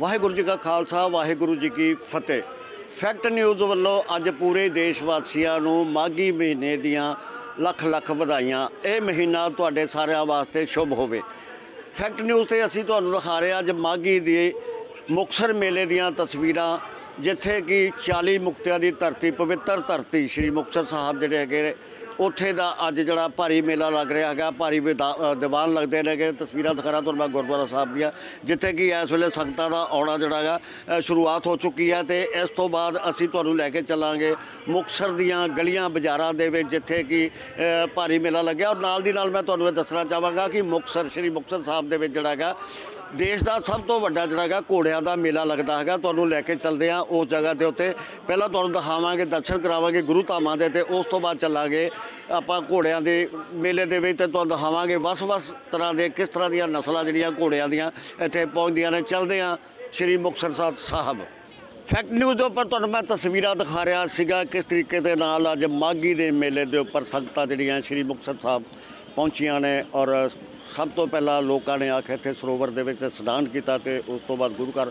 ਵਾਹਿਗੁਰੂ ਜੀ ਕਾ ਖਾਲਸਾ, ਵਾਹਿਗੁਰੂ ਜੀ ਕੀ ਫਤਿਹ। Fact news ਵੱਲੋਂ ਅੱਜ ਪੂਰੇ ਦੇਸ਼ ਵਾਸੀਆਂ ਨੂੰ ਮਾਘੀ ਮਹੀਨੇ ਦੀਆਂ ਲੱਖ ਲੱਖ ਵਧਾਈਆਂ। ਇਹ ਮਹੀਨਾ ਤੁਹਾਡੇ ਸਾਰਿਆਂ ਵਾਸਤੇ ਸ਼ੁਭ ਹੋਵੇ। ਫੈਕਟ ਨਿਊਜ਼ ਤੇ ਅਸੀਂ ਤੁਹਾਨੂੰ ਦਿਖਾ ਰਹੇ ਹਾਂ ਅੱਜ ਮਾਘੀ ਦੀ ਮੁਕਸਰ ਮੇਲੇ ਦੀਆਂ ਤਸਵੀਰਾਂ, ਜਿੱਥੇ ਕਿ 40 ਮੁਕਤਿਆਂ ਦੀ ਧਰਤੀ, ਪਵਿੱਤਰ ਧਰਤੀ ਸ੍ਰੀ ਮੁਕਤਸਰ ਸਾਹਿਬ ਜਿਹੜੇ ਹੈਗੇ ਉੱਥੇ ਦਾ ਅੱਜ ਜਿਹੜਾ ਭਾਰੀ ਮੇਲਾ ਲੱਗ ਰਿਹਾ ਹੈਗਾ, ਭਾਰੀ ਵਿਦਾ- ਦੀਵਾਨ ਲੱਗਦੇ ਨੇਗੇ ਤਸਵੀਰਾਂ ਦਿਖਾ ਤੁਹਾਨੂੰ ਮੈਂ ਗੁਰਦੁਆਰਾ ਸਾਹਿਬ ਦੀਆਂ, ਜਿੱਥੇ ਕਿ ਇਸ ਵੇਲੇ ਸੰਗਤਾਂ ਦਾ ਆਉਣਾ ਜਿਹੜਾ ਹੈਗਾ ਸ਼ੁਰੂਆਤ ਹੋ ਚੁੱਕੀ ਹੈ ਤੇ ਇਸ ਤੋਂ ਬਾਅਦ ਅਸੀਂ ਤੁਹਾਨੂੰ ਲੈ ਕੇ ਚੱਲਾਂਗੇ ਮੁਕਤਸਰ ਦੀਆਂ ਗਲੀਆਂ ਬਾਜ਼ਾਰਾਂ ਦੇ ਵਿੱਚ, ਜਿੱਥੇ ਕਿ ਭਾਰੀ ਮੇਲਾ ਲੱਗਿਆ। ਔਰ ਨਾਲ ਦੀ ਨਾਲ ਮੈਂ ਤੁਹਾਨੂੰ ਇਹ ਦੱਸਣਾ ਚਾਹਾਂਗਾ ਕਿ ਮੁਕਤਸਰ, ਸ੍ਰੀ ਮੁਕਤਸਰ ਸਾਹਿਬ ਦੇ ਵਿੱਚ ਜਿਹੜਾ ਹੈਗਾ ਦੇਸ਼ ਦਾ ਸਭ ਤੋਂ ਵੱਡਾ ਜਿਹੜਾ ਹੈਗਾ ਘੋੜਿਆਂ ਦਾ ਮੇਲਾ ਲੱਗਦਾ ਹੈਗਾ। ਤੁਹਾਨੂੰ ਲੈ ਕੇ ਚੱਲਦੇ ਹਾਂ ਉਸ ਜਗ੍ਹਾ ਦੇ ਉੱਤੇ। ਪਹਿਲਾਂ ਤੁਹਾਨੂੰ ਦਿਖਾਵਾਂਗੇ, ਦਰਸ਼ਨ ਕਰਾਵਾਂਗੇ ਗੁਰੂ ਧਾਮਾਂ ਦੇ ਤੇ ਉਸ ਤੋਂ ਬਾਅਦ ਚੱਲਾਂਗੇ ਆਪਾਂ ਘੋੜਿਆਂ ਦੇ ਮੇਲੇ ਦੇ ਵਿੱਚ ਤੇ ਤੁਹਾਨੂੰ ਦਿਖਾਵਾਂਗੇ ਵੱਸ ਵੱਸ ਤਰ੍ਹਾਂ ਦੇ ਕਿਸ ਤਰ੍ਹਾਂ ਦੀਆਂ ਨਸਲਾਂ ਜਿਹੜੀਆਂ ਘੋੜਿਆਂ ਦੀਆਂ ਇੱਥੇ ਪਹੁੰਚਦੀਆਂ ਨੇ। ਚੱਲਦੇ ਹਾਂ ਸ੍ਰੀ ਮੁਕਤਸਰ ਸਾਹਿਬ ਸਾਹਿਬ। ਫੈਕਟ ਨਿਊਜ਼ ਦੇ ਉੱਪਰ ਤੁਹਾਨੂੰ ਮੈਂ ਤਸਵੀਰਾਂ ਦਿਖਾ ਰਿਹਾ ਸੀਗਾ ਕਿਸ ਤਰੀਕੇ ਦੇ ਨਾਲ ਅੱਜ ਮਾਗੀ ਦੇ ਮੇਲੇ ਦੇ ਉੱਪਰ ਸੰਗਤਾਂ ਜਿਹੜੀਆਂ ਸ੍ਰੀ ਮੁਕਤਸਰ ਸਾਹਿਬ ਪਹੁੰਚੀਆਂ ਨੇ ਔਰ ਸਭ ਤੋਂ ਪਹਿਲਾਂ ਲੋਕਾਂ ਨੇ ਆ ਕੇ ਇੱਥੇ ਸਰੋਵਰ ਦੇ ਵਿੱਚ ਇਸ਼ਨਾਨ ਕੀਤਾ ਤੇ ਉਸ ਤੋਂ ਬਾਅਦ ਗੁਰੂ ਘਰ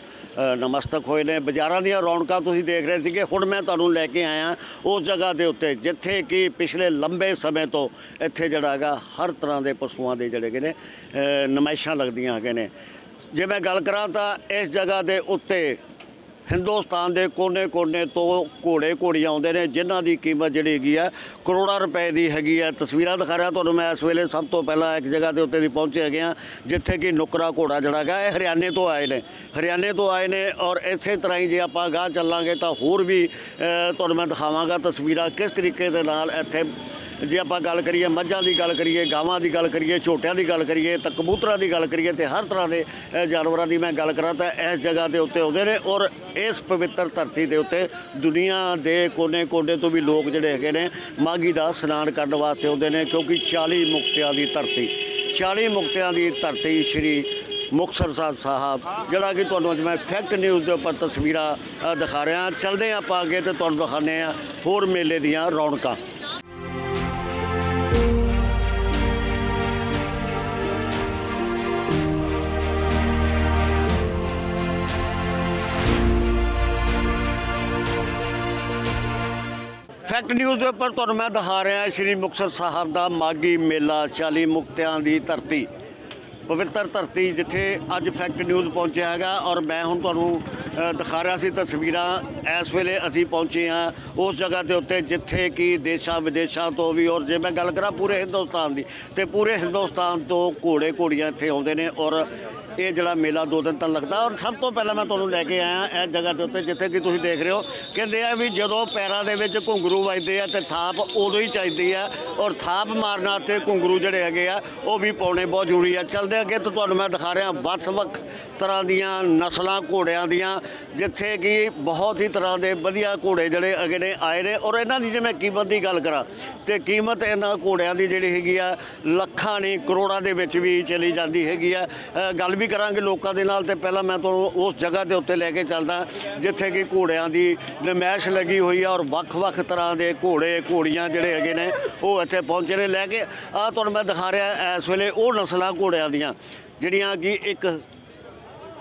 ਨਮਸਤਕ ਹੋਏ ਨੇ। ਬਾਜ਼ਾਰਾਂ ਦੀਆਂ ਰੌਣਕਾਂ ਤੁਸੀਂ ਦੇਖ ਰਹੇ ਸੀਗੇ। ਹੁਣ ਮੈਂ ਤੁਹਾਨੂੰ ਲੈ ਕੇ ਆਇਆ ਉਸ ਜਗ੍ਹਾ ਦੇ ਉੱਤੇ ਜਿੱਥੇ ਕਿ ਪਿਛਲੇ ਲੰਬੇ ਸਮੇਂ ਤੋਂ ਇੱਥੇ ਜਿਹੜਾ ਹੈਗਾ ਹਰ ਤਰ੍ਹਾਂ ਦੇ ਪਸ਼ੂਆਂ ਦੇ ਜਿਹੜੇ ਹੈਗੇ ਨੇ ਅ, ਨਮਾਇਸ਼ਾਂ ਲੱਗਦੀਆਂ ਹੈਗੇ ਨੇ। ਜੇ ਮੈਂ ਗੱਲ ਕਰਾਂ ਤਾਂ ਇਸ ਜਗ੍ਹਾ ਦੇ ਉੱਤੇ ਹਿੰਦੁਸਤਾਨ ਦੇ ਕੋਨੇ-ਕੋਨੇ ਤੋਂ ਘੋੜੇ ਘੋੜੀ ਆਉਂਦੇ ਨੇ, ਜਿਨ੍ਹਾਂ ਦੀ ਕੀਮਤ ਜਿਹੜੀ ਹੈਗੀ ਆ ਕਰੋੜਾਂ ਰੁਪਏ ਦੀ ਹੈਗੀ ਆ। ਤਸਵੀਰਾਂ ਦਿਖਾ ਰਿਹਾ ਤੁਹਾਨੂੰ ਮੈਂ ਇਸ ਵੇਲੇ ਸਭ ਤੋਂ ਪਹਿਲਾਂ ਇੱਕ ਜਗ੍ਹਾ ਦੇ ਉੱਤੇ ਦੀ ਪਹੁੰਚੇ ਹੈਗੇ ਆ, ਜਿੱਥੇ ਕਿ ਨੁਕਰਾ ਘੋੜਾ ਜਿਹੜਾ ਹੈਗਾ, ਇਹ ਹਰਿਆਣੇ ਤੋਂ ਆਏ ਨੇ। ਹਰਿਆਣੇ ਤੋਂ ਆਏ ਨੇ ਔਰ ਇਸੇ ਤਰ੍ਹਾਂ ਹੀ ਜੇ ਆਪਾਂ ਗਾਹ ਚੱਲਾਂਗੇ ਤਾਂ ਹੋਰ ਵੀ ਤੁਹਾਨੂੰ ਮੈਂ ਦਿਖਾਵਾਂਗਾ ਤਸਵੀਰਾਂ ਕਿਸ ਤਰੀਕੇ ਦੇ ਨਾਲ ਇੱਥੇ ਜੇ ਆਪਾਂ ਗੱਲ ਕਰੀਏ ਮੱਝਾਂ ਦੀ ਗੱਲ ਕਰੀਏ, ਗਾਵਾਂ ਦੀ ਗੱਲ ਕਰੀਏ, ਝੋਟਿਆਂ ਦੀ ਗੱਲ ਕਰੀਏ ਤਾਂ ਕਬੂਤਰਾਂ ਦੀ ਗੱਲ ਕਰੀਏ ਤੇ ਹਰ ਤਰ੍ਹਾਂ ਦੇ ਜਾਨਵਰਾਂ ਦੀ ਮੈਂ ਗੱਲ ਕਰਾਂ ਤਾਂ ਇਸ ਜਗ੍ਹਾ ਦੇ ਉੱਤੇ ਆਉਂਦੇ ਨੇ ਔਰ ਇਸ ਪਵਿੱਤਰ ਧਰਤੀ ਦੇ ਉੱਤੇ ਦੁਨੀਆ ਦੇ ਕੋਨੇ-ਕੋਨੇ ਤੋਂ ਵੀ ਲੋਕ ਜਿਹੜੇ ਹੈਗੇ ਨੇ ਮਾਗੀ ਦਾ ਇਸ਼ਨਾਨ ਕਰਨ ਵਾਸਤੇ ਆਉਂਦੇ ਨੇ ਕਿਉਂਕਿ 40 ਮੁਕਤਿਆਂ ਦੀ ਧਰਤੀ 40 ਮੁਕਤਿਆਂ ਦੀ ਧਰਤੀ ਸ਼੍ਰੀ ਮੁਕਤਸਰ ਸਾਹਿਬ ਸਾਹਿਬ, ਜਿਹੜਾ ਕਿ ਤੁਹਾਨੂੰ ਅੱਜ ਮੈਂ ਫੈਕਟ ਨਿਊਜ਼ ਦੇ ਉੱਪਰ ਤਸਵੀਰਾਂ ਦਿਖਾ ਰਿਹਾ। ਚਲਦੇ ਹਾਂ ਆਪਾਂ ਅੱਗੇ ਤੇ ਤੁਹਾਨੂੰ ਦਿਖਾਉਂਦੇ ਹਾਂ ਹੋਰ ਮੇਲੇ ਦੀਆਂ ਰੌਣਕਾਂ। ਫੈਕਟ ਨਿਊਜ਼ ਦੇ ਉੱਪਰ ਤੁਹਾਨੂੰ ਮੈਂ ਦਿਖਾ ਰਿਹਾ ਸ੍ਰੀ ਮੁਕਤਸਰ ਸਾਹਿਬ ਦਾ ਮਾਗੀ ਮੇਲਾ 40 ਮੁਕਤਿਆਂ ਦੀ ਧਰਤੀ। ਪਵਿੱਤਰ ਧਰਤੀ ਜਿੱਥੇ ਅੱਜ ਫੈਕਟ ਨਿਊਜ਼ ਪਹੁੰਚਿਆ ਹੈਗਾ ਔਰ ਮੈਂ ਹੁਣ ਤੁਹਾਨੂੰ ਦਿਖਾ ਰਿਹਾ ਸੀ ਤਸਵੀਰਾਂ। ਇਸ ਵੇਲੇ ਅਸੀਂ ਪਹੁੰਚੇ ਹਾਂ ਉਸ ਜਗ੍ਹਾ ਦੇ ਉੱਤੇ ਜਿੱਥੇ ਕਿ ਦੇਸ਼ਾਂ ਵਿਦੇਸ਼ਾਂ ਤੋਂ ਵੀ ਔਰ ਜੇ ਮੈਂ ਗੱਲ ਕਰਾਂ ਪੂਰੇ ਹਿੰਦੁਸਤਾਨ ਦੀ, ਤੇ ਪੂਰੇ ਹਿੰਦੁਸਤਾਨ ਤੋਂ ਘੋੜੇ ਘੋੜੀਆਂ ਇੱਥੇ ਆਉਂਦੇ ਨੇ ਔਰ ਇਹ ਜਿਹੜਾ ਮੇਲਾ ਦੋ ਦਿਨ ਤੱਕ ਲੱਗਦਾ ਔਰ ਸਭ ਤੋਂ ਪਹਿਲਾਂ ਮੈਂ ਤੁਹਾਨੂੰ ਲੈ ਕੇ ਆਇਆ ਇਸ ਜਗ੍ਹਾ ਦੇ ਉੱਤੇ ਜਿੱਥੇ ਕਿ ਤੁਸੀਂ ਦੇਖ ਰਹੇ ਹੋ। ਕਹਿੰਦੇ ਆ ਵੀ ਜਦੋਂ ਪੈਰਾਂ ਦੇ ਵਿੱਚ ਘੁੰਗਰੂ ਵੱਜਦੇ ਆ ਤੇ ਥਾਪ ਉਦੋਂ ਹੀ ਚਾਹੀਦੀ ਆ ਔਰ ਥਾਪ ਮਾਰਨਾ ਤੇ ਘੁੰਗਰੂ ਜਿਹੜੇ ਹੈਗੇ ਆ, ਉਹ ਵੀ ਪਾਉਣੇ ਬਹੁਤ ਜ਼ਰੂਰੀ ਆ। ਚਲਦੇ ਅੱਗੇ ਤਾਂ ਤੁਹਾਨੂੰ ਮੈਂ ਦਿਖਾ ਰਿਹਾ ਵੱਖ-ਵੱਖ ਤਰ੍ਹਾਂ ਦੀਆਂ ਨਸਲਾਂ ਘੋੜਿਆਂ ਦੀਆਂ, ਜਿੱਥੇ ਕਿ ਬਹੁਤ ਹੀ ਤਰ੍ਹਾਂ ਦੇ ਵਧੀਆ ਘੋੜੇ ਜਿਹੜੇ ਅਗੇ ਨੇ ਆਏ ਨੇ। ਔਰ ਇਹਨਾਂ ਦੀ ਜੇ ਮੈਂ ਕੀਮਤ ਦੀ ਗੱਲ ਕਰਾਂ ਤੇ ਕੀਮਤ ਇਹਨਾਂ ਘੋੜਿਆਂ ਦੀ ਜਿਹੜੀ ਹੈਗੀ ਆ, ਲੱਖਾਂ ਨਹੀਂ ਕਰੋੜਾਂ ਦੇ ਵਿੱਚ ਵੀ ਚਲੀ ਜਾਂਦੀ ਹੈਗੀ ਆ। ਗੱਲ ਵੀ ਕਰਾਂਗੇ ਲੋਕਾਂ ਦੇ ਨਾਲ ਤੇ ਪਹਿਲਾਂ ਮੈਂ ਤੁਹਾਨੂੰ ਉਸ ਜਗ੍ਹਾ ਦੇ ਉੱਤੇ ਲੈ ਕੇ ਚੱਲਦਾ, ਜਿੱਥੇ ਕਿ ਘੋੜਿਆਂ ਦੀ ਨਮਾਇਸ਼ ਲੱਗੀ ਹੋਈ ਆ ਔਰ ਵੱਖ-ਵੱਖ ਤਰ੍ਹਾਂ ਦੇ ਘੋੜੇ, ਘੋੜੀਆਂ ਜਿਹੜੇ ਹੈਗੇ ਨੇ, ਉਹ ਇੱਥੇ ਪਹੁੰਚੇ ਨੇ। ਲੈ ਕੇ ਆ ਤੁਹਾਨੂੰ ਮੈਂ ਦਿਖਾ ਰਿਹਾ ਇਸ ਵੇਲੇ ਉਹ ਨਸਲਾਂ ਘੋੜਿਆਂ ਦੀਆਂ, ਜਿਹੜੀਆਂ ਕਿ ਇੱਕ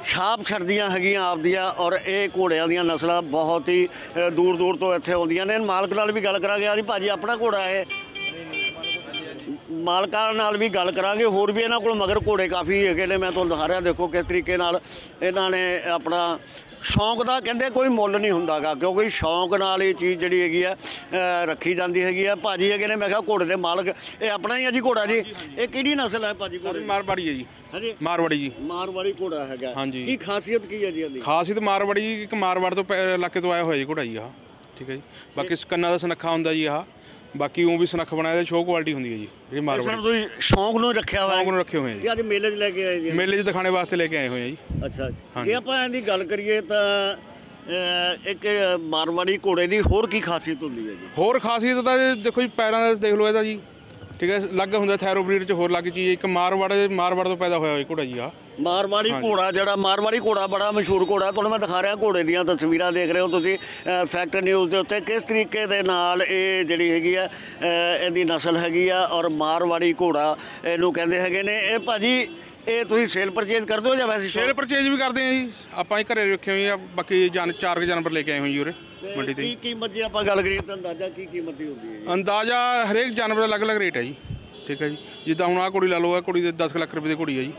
ਛਾਪ ਛੱਡਦੀਆਂ ਹੈਗੀਆਂ ਆਪਦੀਆਂ ਔਰ ਇਹ ਘੋੜਿਆਂ ਦੀਆਂ ਨਸਲਾਂ ਬਹੁਤ ਹੀ ਦੂਰ ਦੂਰ ਤੋਂ ਇੱਥੇ ਆਉਂਦੀਆਂ ਨੇ। ਮਾਲਕ ਨਾਲ ਵੀ ਗੱਲ ਕਰਾਂਗੇ। ਆ ਜੀ, ਭਾਜੀ, ਆਪਣਾ ਘੋੜਾ ਹੈ। ਮਾਲਕਾਂ ਨਾਲ ਵੀ ਗੱਲ ਕਰਾਂਗੇ ਹੋਰ ਵੀ ਇਹਨਾਂ ਕੋਲ ਮਗਰ ਘੋੜੇ ਕਾਫੀ ਹੈਗੇ ਨੇ ਮੈਂ ਤੁਹਾਨੂੰ ਦਿਖਾ ਰਿਹਾ ਦੇਖੋ ਕਿਸ ਤਰੀਕੇ ਨਾਲ ਇਹਨਾਂ ਨੇ ਆਪਣਾ ਸ਼ੌਂਕ ਦਾ ਕਹਿੰਦੇ ਕੋਈ ਮੁੱਲ ਨਹੀਂ ਹੁੰਦਾਗਾ ਕਿਉਂਕਿ ਸ਼ੌਂਕ ਨਾਲ ਇਹ ਚੀਜ਼ ਜਿਹੜੀ ਹੈਗੀ ਆ ਰੱਖੀ ਜਾਂਦੀ ਹੈਗੀ ਆ। ਭਾਜੀ ਹੈਗੇ ਨੇ ਮੈਂ ਕਿਹਾ ਘੋੜੇ ਦੇ ਮਾਲਕ ਇਹ ਆਪਣਾ ਹੀ ਆ ਜੀ ਘੋੜਾ ਜੀ? ਇਹ ਕਿਹੜੀ ਨਸਲ ਹੈ ਭਾਜੀ ਘੋੜੇ ਦੀ? ਮਾਰਵਾੜੀ ਹੈ ਜੀ। ਹਾਂਜੀ। ਮਾਰਵਾੜੀ ਜੀ। ਮਾਰਵਾੜੀ ਘੋੜਾ ਹੈਗਾ। ਹਾਂਜੀ। ਕੀ ਖਾਸੀਅਤ ਕੀ ਹੈ ਜੀ ਇਹਦੀ? ਖਾਸੀਅਤ ਮਾਰਵਾੜੀ ਇੱਕ ਮਾਰਵਾੜ ਤੋਂ ਇਲਾਕੇ ਤੋਂ ਆਇਆ ਹੋਇਆ ਜੀ ਘੋੜਾ ਜੀ ਆਹ। ਠੀਕ ਹੈ ਜੀ। ਬਾਕੀ ਸਕੰਨਾ ਦਾ ਸਨੱਖਾ ਹੁੰਦਾ ਜੀ ਆਹ। ਬਾਕੀ ਉਹ ਵੀ ਸਨੱਖ ਬਣਾਇਆ ਤੇ ਸ਼ੋਅ ਕੁਆਲਿਟੀ ਹੁੰਦੀ ਹੈ ਜੀ ਜਿਹੜੀ ਸਰ ਮਾਰਵਾੜੀ ਤੁਸੀਂ ਸ਼ੌਂਕ ਨੂੰ ਰੱਖਿਆ ਹੋਇਆ ਸ਼ੌਂਕ ਨੂੰ ਰੱਖੇ ਹੋਏ ਆ ਕਿ ਅੱਜ ਮੇਲੇ 'ਚ ਲੈ ਕੇ ਆਏ ਜੀ? ਜੀ ਮੇਲੇ 'ਚ ਦਿਖਾਣੇ ਵਾਸਤੇ ਲੈ ਕੇ ਆਏ ਹੋਏ ਆ ਜੀ। ਅੱਛਾ ਹਾਂਜੀ। ਜੇ ਆਪਾਂ ਇਹਦੀ ਗੱਲ ਕਰੀਏ ਤਾਂ ਅਹ, ਇੱਕ ਮਾਰਵਾੜੀ ਘੋੜੇ ਦੀ ਹੋਰ ਕੀ ਖਾਸੀਅਤ ਹੁੰਦੀ ਹੈ ਜੀ? ਹੋਰ ਖਾਸੀਅਤ ਤਾਂ ਜੀ ਦੇਖੋ ਜੀ ਪੈਰਾਂ ਦਾ ਦੇਖ ਲਓ ਇਹਦਾ ਜੀ। ਠੀਕ ਹੈ ਲੱਗ ਹੁੰਦਾ ਥੈਰੋਬਰੀਡ 'ਚ ਹੋਰ ਲੱਗ ਚੀਜ਼ ਇੱਕ ਮਾਰਵਾੜ ਮਾਰਵਾੜ ਤੋਂ ਪੈਦਾ ਹੋਇਆ ਹੋਇਆ ਘੋੜਾ ਜੀ ਆ। ਮਾਰਵਾੜੀ ਘੋੜਾ ਜਿਹੜਾ ਮਾਰਵਾੜੀ ਘੋੜਾ ਬੜਾ ਮਸ਼ਹੂਰ ਘੋੜਾ ਤੁਹਾਨੂੰ ਮੈਂ ਦਿਖਾ ਰਿਹਾ ਘੋੜੇ ਦੀਆਂ ਤਸਵੀਰਾਂ ਦੇਖ ਰਹੇ ਹੋ ਤੁਸੀਂ ਫੈਕਟ ਨਿਊਜ਼ ਦੇ ਉੱਤੇ ਕਿਸ ਤਰੀਕੇ ਦੇ ਨਾਲ ਇਹ ਜਿਹੜੀ ਹੈਗੀ ਆ ਇਹਦੀ ਨਸਲ ਹੈਗੀ ਆ ਔਰ ਮਾਰਵਾੜੀ ਘੋੜਾ ਇਹਨੂੰ ਕਹਿੰਦੇ ਹੈਗੇ ਨੇ। ਇਹ ਭਾਜੀ ਇਹ ਤੁਸੀਂ ਸੇਲ ਪਰਚੇਜ਼ ਕਰਦੇ ਹੋ ਜਾਂ ਵੈਸੇ ਸ਼ੇਅਰ ਪਰਚੇਜ ਵੀ ਕਰਦੇ ਆ ਜੀ। ਆਪਾਂ ਹੀ ਘਰੇ ਰੱਖੇ ਹੋਏ ਆ ਬਾਕੀ ਜਾਨ ਚਾਰ ਕੁ ਜਾਨਵਰ ਲੈ ਕੇ ਆਏ ਹੋਏ ਜੀ ਉਰੇ ਮੰਡੀ ਤੇ ਕੀ ਕੀਮਤ ਜੇ ਆਪਾਂ ਗੱਲ ਕਰੀਏ ਤਾਂ ਅੰਦਾਜ਼ਾ ਕੀ ਕੀਮਤ ਦੀ ਹੁੰਦੀ ਹੈ ਅੰਦਾਜ਼ਾ ਹਰੇਕ ਜਾਨਵਰ ਦਾ ਅਲੱਗ-ਅਲੱਗ ਰੇਟ ਹੈ ਜੀ ਠੀਕ ਹੈ ਜੀ। ਜਿੱਦਾਂ ਹੁਣ ਆਹ ਕੁੜੀ ਲਾ ਲਓ ਆਹ ਕੁੜੀ ਦੇ 10 ਲੱਖ ਰੁਪਏ ਦੀ ਕੁੜੀ ਹੈ ਜੀ।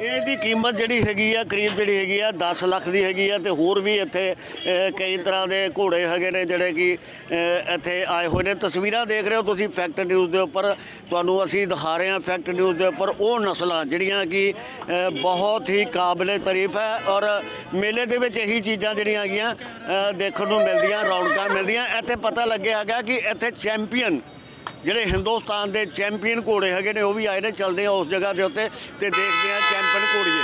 ਇਹਦੀ ਕੀਮਤ ਜਿਹੜੀ ਹੈਗੀ ਆ ਕਰੀਬ ਜਿਹੜੀ ਹੈਗੀ ਆ 10 ਲੱਖ ਦੀ ਹੈਗੀ ਆ ਤੇ ਹੋਰ ਵੀ ਇੱਥੇ ਅ, ਕਈ ਤਰ੍ਹਾਂ ਦੇ ਘੋੜੇ ਹੈਗੇ ਨੇ ਜਿਹੜੇ ਕਿ ਅ, ਇੱਥੇ ਆਏ ਹੋਏ ਨੇ। ਤਸਵੀਰਾਂ ਦੇਖ ਰਹੇ ਹੋ ਤੁਸੀਂ ਫੈਕਟ ਨਿਊਜ਼ ਦੇ ਉੱਪਰ। ਤੁਹਾਨੂੰ ਅਸੀਂ ਦਿਖਾ ਰਹੇ ਹਾਂ ਫੈਕਟ ਨਿਊਜ਼ ਦੇ ਉੱਪਰ ਉਹ ਨਸਲਾਂ ਜਿਹੜੀਆਂ ਕਿ ਅ, ਬਹੁਤ ਹੀ ਕਾਬਲੇ ਤਾਰੀਫ ਹੈ ਔਰ ਮੇਲੇ ਦੇ ਵਿੱਚ ਇਹੀ ਚੀਜ਼ਾਂ ਜਿਹੜੀਆਂ ਹੈਗੀਆਂ ਅ, ਦੇਖਣ ਨੂੰ ਮਿਲਦੀਆਂ ਰੌਣਕਾਂ ਮਿਲਦੀਆਂ। ਇੱਥੇ ਪਤਾ ਲੱਗਿਆ ਹੈਗਾ ਕਿ ਇੱਥੇ ਚੈਂਪੀਅਨ ਜਿਹੜੇ ਹਿੰਦੁਸਤਾਨ ਦੇ ਚੈਂਪੀਅਨ ਘੋੜੇ ਹੈਗੇ ਨੇ, ਉਹ ਵੀ ਆਏ ਨੇ, ਚੱਲਦੇ ਆ ਉਸ ਜਗ੍ਹਾ ਦੇ ਉੱਤੇ ਤੇ ਦੇਖਦੇ ਆ ਚੈਂਪੀਅਨ ਘੋੜੀਏ।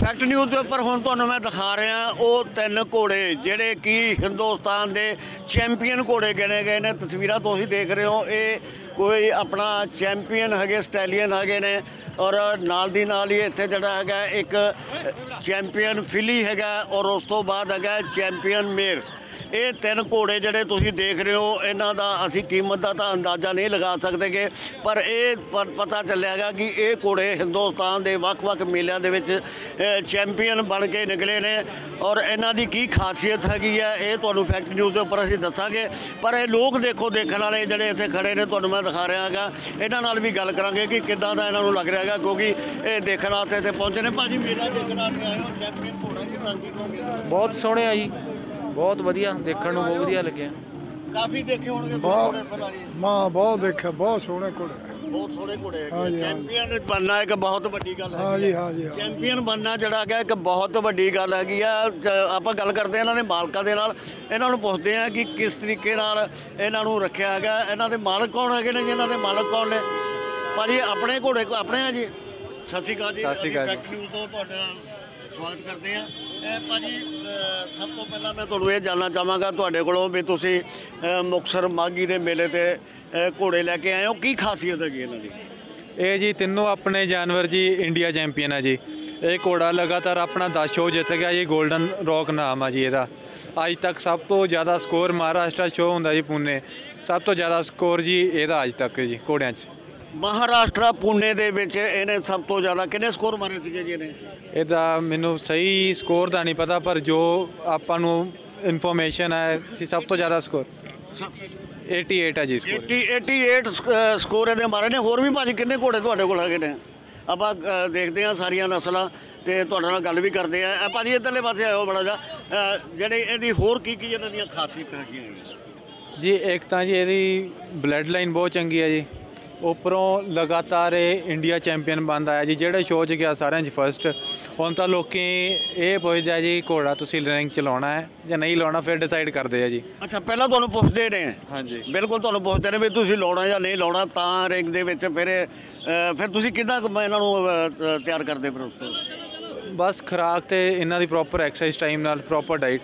ਫੈਕਟ ਨਿਊਜ਼ ਦੇ ਉੱਪਰ ਹੁਣ ਤੁਹਾਨੂੰ ਮੈਂ ਦਿਖਾ ਰਿਹਾ, ਉਹ ਤਿੰਨ ਘੋੜੇ ਜਿਹੜੇ ਕਿ ਹਿੰਦੁਸਤਾਨ ਦੇ ਚੈਂਪੀਅਨ ਘੋੜੇ ਗਿਣੇ ਗਏ ਨੇ। ਤਸਵੀਰਾਂ ਤੁਸੀਂ ਦੇਖ ਰਹੇ ਹੋ, ਇਹ ਕੋਈ ਆਪਣਾ ਚੈਂਪੀਅਨ ਹੈਗੇ, ਸਟੈਲੀਅਨ ਹੈਗੇ ਨੇ ਔਰ ਨਾਲ ਦੀ ਨਾਲ ਹੀ ਇੱਥੇ ਜਿਹੜਾ ਹੈਗਾ, ਇੱਕ ਚੈਂਪੀਅਨ ਫਿਲੀ ਹੈਗਾ ਔਰ ਉਸ ਤੋਂ ਬਾਅਦ ਹੈਗਾ ਚੈਂਪੀਅਨ ਮੇਰ। ਇਹ ਤਿੰਨ ਘੋੜੇ ਜਿਹੜੇ ਤੁਸੀਂ ਦੇਖ ਰਹੇ ਹੋ, ਇਹਨਾਂ ਦਾ ਅਸੀਂ ਕੀਮਤ ਦਾ ਤਾਂ ਅੰਦਾਜ਼ਾ ਨਹੀਂ ਲਗਾ ਸਕਦੇਗੇ ਪਰ ਇਹ ਪ- ਪਤਾ ਚੱਲਿਆਗਾ ਕਿ ਇਹ ਘੋੜੇ ਹਿੰਦੁਸਤਾਨ ਦੇ ਵੱਖ-ਵੱਖ ਮੇਲਿਆਂ ਦੇ ਵਿੱਚ ਚੈਂਪੀਅਨ ਬਣ ਕੇ ਨਿਕਲੇ ਨੇ। ਔਰ ਇਹਨਾਂ ਦੀ ਕੀ ਖਾਸੀਅਤ ਹੈਗੀ ਹੈ, ਇਹ ਤੁਹਾਨੂੰ ਫੈਕਟ ਨਿਊਜ਼ ਦੇ ਉੱਪਰ ਅਸੀਂ ਦੱਸਾਂਗੇ। ਪਰ ਇਹ ਲੋਕ ਦੇਖੋ, ਦੇਖਣ ਵਾਲੇ ਜਿਹੜੇ ਇੱਥੇ ਖੜੇ ਨੇ, ਤੁਹਾਨੂੰ ਮੈਂ ਦਿਖਾ ਰਿਹਾ ਹੈਗਾ। ਇਹਨਾਂ ਨਾਲ ਵੀ ਗੱਲ ਕਰਾਂਗੇ ਕਿ ਕਿੱਦਾਂ ਦਾ ਇਹਨਾਂ ਨੂੰ ਲੱਗ ਰਿਹਾ ਹੈਗਾ, ਕਿਉਂਕਿ ਇਹ ਦੇਖਣ ਵਾਸਤੇ ਇੱਥੇ ਪਹੁੰਚੇ ਨੇ। ਭਾਜੀ, ਮੇਲਾ ਦੇਖਣ ਵਾਸਤੇ ਆਏ ਹੋ, ਚੈਂਪੀਅਨ ਘੋੜਾ ਕਿੱਦਾਂ ਕੀ ਬਹੁਤ ਸੋਹਣੇ ਆ ਜੀ। ਬਹੁਤ ਵਧੀਆ ਦੇਖਣ ਨੂੰ ਬਹੁਤ ਵਧੀਆ ਲੱਗਿਆ। ਕਾਫੀ ਦੇਖੇ ਹੋਣਗੇ ਬਹੁਤ- ਮਾਂ ਬਹੁਤ ਦੇਖਿਆ ਬਹੁਤ ਸੋਹਣੇ ਘੋੜੇ ਬਹੁਤ ਸੋਹਣੇ ਘੋੜੇ ਹੈਗੇ ਚੈਂਪੀਅਨ ਬਣਨਾ ਇੱਕ ਬਹੁਤ ਵੱਡੀ ਗੱਲ ਹੈ ਹਾਂਜੀ ਹਾਂਜੀ ਹਾਂ। ਚੈਂਪੀਅਨ ਬਣਨਾ ਜਿਹੜਾ ਹੈਗਾ ਇੱਕ ਬਹੁਤ ਵੱਡੀ ਗੱਲ ਹੈਗੀ ਆ। ਆਪਾਂ ਗੱਲ ਕਰਦੇ ਆ ਇਹਨਾਂ ਦੇ ਮਾਲਕਾਂ ਦੇ ਨਾਲ। ਇਹਨਾਂ ਨੂੰ ਪੁੱਛਦੇ ਆ ਕਿ ਕਿਸ ਤਰੀਕੇ ਨਾਲ ਇਹਨਾਂ ਨੂੰ ਰੱਖਿਆ ਹੈਗਾ। ਇਹਨਾਂ ਦੇ ਮਾਲਕ ਕੌਣ ਹੈਗੇ ਨੇ ਜੀ? ਇਹਨਾਂ ਦੇ ਮਾਲਕ ਕੌਣ ਨੇ? ਭਾਜੀ ਆਪਣੇ ਘੋੜੇ ਆਪਣੇ ਆ ਜੀ? ਸਤਿ ਸ਼੍ਰੀ ਅਕਾਲ ਜੀ। ਸਤਿ ਸ਼੍ਰੀ ਅਕਾਲ ਨਿਊਜ਼ ਤੋਂ ਤੁਹਾਡਾ ਸਵਾਗਤ ਕਰਦੇ ਆ ਭਾਜੀ ਅ, ਸਭ ਤੋਂ ਪਹਿਲਾਂ ਮੈਂ ਤੁਹਾਨੂੰ ਇਹ ਜਾਣਨਾ ਚਾਹਾਂਗਾ ਤੁਹਾਡੇ ਕੋਲੋਂ ਵੀ ਤੁਸੀਂ ਅ, ਮੁਕਤਸਰ ਮਾਗੀ ਦੇ ਮੇਲੇ ਤੇ ਘੋੜੇ ਲੈ ਕੇ ਆਏ ਹੋ। ਕੀ ਖਾਸੀਅਤ ਹੈਗੀ ਇਹਨਾਂ ਦੀ? ਇਹ ਜੀ ਤਿੰਨੋਂ ਆਪਣੇ ਜਾਨਵਰ ਜੀ ਇੰਡੀਆ ਚੈਂਪੀਅਨ ਆ ਜੀ। ਇਹ ਘੋੜਾ ਲਗਾਤਾਰ ਆਪਣਾ 10 ਸ਼ੋਅ ਜਿੱਤ ਗਿਆ ਜੀ 골ਡਨ ਰੌਕ ਨਾਮ ਆ ਜੀ ਇਹਦਾ। ਅੱਜ ਤੱਕ ਸਭ ਤੋਂ ਜ਼ਿਆਦਾ ਸਕੋਰ ਮਹਾਰਾਸ਼ਟਰ ਸ਼ੋਅ ਹੁੰਦਾ ਜੀ ਪੂਨੇ ਸਭ ਤੋਂ ਜ਼ਿਆਦਾ ਸਕੋਰ ਜੀ ਇਹਦਾ ਅੱਜ ਤੱਕ ਜੀ ਘੋੜਿਆਂ 'ਚ। ਮਹਾਰਾਸ਼ਟਰ ਪੁਣੇ ਦੇ ਵਿੱਚ ਇਹਨੇ ਸਭ ਤੋਂ ਜ਼ਿਆਦਾ ਕਿੰਨੇ ਸਕੋਰ ਮਾਰੇ ਸੀਗੇ ਜੀ ਇਹਨੇ? ਇਹਦਾ ਮੈਨੂੰ ਸਹੀ ਸਕੋਰ ਦਾ ਨਹੀਂ ਪਤਾ ਪਰ ਜੋ ਆਪਾਂ ਨੂੰ ਇਨਫੋਰਮੇਸ਼ਨ ਹੈ ਕਿ ਸਭ ਤੋਂ ਜ਼ਿਆਦਾ ਸਕੋਰ। 88 ਆ ਜੀ ਸਕੋਰ। 80 88 ਸਕ- ਸਕੋਰ ਇਹਦੇ ਮਾਰੇ ਨੇ। ਹੋਰ ਵੀ ਭਾਜੀ ਕਿੰਨੇ ਘੋੜੇ ਤੁਹਾਡੇ ਕੋਲ ਹੈਗੇ ਨੇ? ਆਪਾਂ ਦੇਖਦੇ ਹਾਂ ਸਾਰੀਆਂ ਨਸਲਾਂ ਤੇ ਤੁਹਾਡੇ ਨਾਲ ਗੱਲ ਵੀ ਕਰਦੇ ਆ ਭਾਜੀ ਇੱਧਰਲੇ ਪਾਸੇ ਆਇਓ ਬੜਾ ਜਾ ਜਿਹੜੇ ਇਹਦੀ ਹੋਰ ਕੀ ਕੀ ਇਹਨਾਂ ਦੀਆਂ ਖਾਸੀਅਤਾਂ ਹੈਗੀਆਂ? ਜੀ ਇੱਕ ਤਾਂ ਜੀ ਇਹਦੀ ਬਲੱਡ ਲਾਈਨ ਬਹੁਤ ਚੰਗੀ ਹੈ ਜੀ। ਉੱਪਰੋਂ ਲਗਾਤਾਰ ਇਹ ਇੰਡੀਆ ਚੈਂਪੀਅਨ ਬਣਦਾ ਹੈ ਜੀ ਜਿਹੜੇ ਸ਼ੋਅ 'ਚ ਗਿਆ ਸਾਰਿਆਂ 'ਚ ਫਸਟ ਹੁਣ ਤਾਂ ਲੋਕੀ ਇਹ ਪੁੱਛਦੇ ਆ ਜੀ ਘੋੜਾ ਤੁਸੀਂ ਰੈਂਕ ਚਲਾਉਣਾ ਹੈ ਜਾਂ ਨਹੀਂ ਲਾਉਣਾ ਫਿਰ ਡਿਸਾਈਡ ਕਰਦੇ ਆ ਜੀ। ਅੱਛਾ ਪਹਿਲਾਂ ਤੁਹਾਨੂੰ ਪੁੱਛਦੇ ਨੇ? ਹਾਂਜੀ। ਬਿਲਕੁਲ ਤੁਹਾਨੂੰ ਪੁੱਛਦੇ ਨੇ ਵੀ ਤੁਸੀਂ ਲਾਉਣਾ ਜਾਂ ਨਹੀਂ ਲਾਉਣਾ ਤਾਂ ਰਿੰਗ ਦੇ ਵਿੱਚ ਫਿਰ ਫਿਰ ਤੁਸੀਂ ਕਿੱਦਾਂ ਇਹਨਾਂ ਨੂੰ ਤਿਆਰ ਕਰਦੇ ਫਿਰ ਉਸ ਤੋਂ? ਬਸ ਖੁਰਾਕ ਤੇ ਇਹਨਾਂ ਦੀ ਪ੍ਰੋਪਰ ਐਕਸਰਸਾਈਜ਼ ਟਾਈਮ ਨਾਲ ਪ੍ਰੋਪਰ ਡਾਈਟ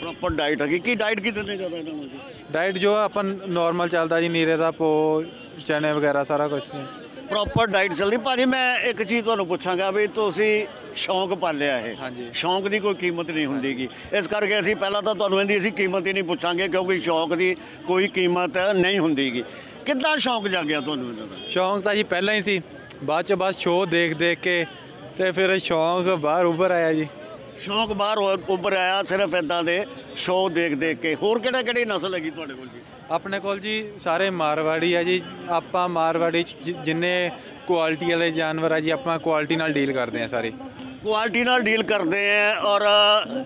ਪ੍ਰੋਪਰ ਡਾਈਟ ਹੈਗੀ ਕੀ ਡਾਈਟ ਕੀ ਦਿੰਦੇ ਜ਼ਿਆਦਾ ਇਹਨਾਂ ਨੂੰ? ਜੀ ਡਾਈਟ ਜੋ ਆਪਾਂ ਨਾਰਮਲ ਚੱਲਦਾ ਜੀ ਨੀਰੇ ਦਾ ਪੋ ਚਨੇ ਵਗੈਰਾ ਸਾਰਾ ਕੁਝ ਪ੍ਰੋਪਰ ਡਾਈਟ ਚੱਲਦੀ। ਭਾਜੀ ਮੈਂ ਇੱਕ ਚੀਜ਼ ਤੁਹਾਨੂੰ ਪੁੱਛਾਂਗਾ ਵੀ ਤੁਸੀਂ ਸ਼ੌਂਕ ਪਾਲਿਆ ਇਹ। ਹਾਂਜੀ। ਸ਼ੌਂਕ ਦੀ ਕੋਈ ਕੀਮਤ ਨਹੀਂ ਹੁੰਦੀਗੀ। ਇਸ ਕਰਕੇ ਅਸੀਂ ਪਹਿਲਾਂ ਤਾਂ ਤੁਹਾਨੂੰ ਇਹਦੀ ਅਸੀਂ ਕੀਮਤ ਹੀ ਨਹੀਂ ਪੁੱਛਾਂਗੇ ਕਿਉਂਕਿ ਸ਼ੌਂਕ ਦੀ ਕੋਈ ਕੀਮਤ ਨਹੀਂ ਹੁੰਦੀਗੀ। ਕਿੱਦਾਂ ਸ਼ੌਂਕ ਜਾਗਿਆ ਤੁਹਾਨੂੰ ਇਹਨਾਂ ਦਾ? ਸ਼ੌਂਕ ਤਾਂ ਜੀ ਪਹਿਲਾਂ ਹੀ ਸੀ। ਬਾਅਦ ਚ ਬਸ ਸ਼ੋਅ ਦੇਖ ਦੇਖ ਕੇ ਤੇ ਫਿਰ ਸ਼ੌਂਕ ਬਾਹਰ ਉੱਭਰ ਆਇਆ ਜੀ। ਸ਼ੌਂਕ ਬਾਹਰ ਹੋ- ਉੱਭਰ ਆਇਆ ਸਿਰਫ ਇਦਾਂ ਦੇ ਸ਼ੋਅ ਦੇਖ ਦੇਖ ਕੇ। ਹੋਰ ਕਿਹੜਾ ਕਿਹੜੀ ਨਸਲ ਹੈਗੀ ਤੁਹਾਡੇ ਕੋਲ ਜੀ? ਆਪਣੇ ਕੋਲ ਜੀ ਸਾਰੇ ਮਾਰਵਾੜੀ ਆ ਜੀ। ਆਪਾਂ ਮਾਰਵਾੜੀ ਚ ਜਿ- ਜਿੰਨੇ ਕੁਆਲਿਟੀ ਵਾਲੇ ਜਾਨਵਰ ਆ ਜੀ ਆਪਾਂ ਕੁਆਲਿਟੀ ਨਾਲ ਡੀਲ ਕਰਦੇ ਆ ਸਾਰੇ। ਕੁਆਲਿਟੀ ਨਾਲ ਡੀਲ ਕਰਦੇ ਆ ਔਰ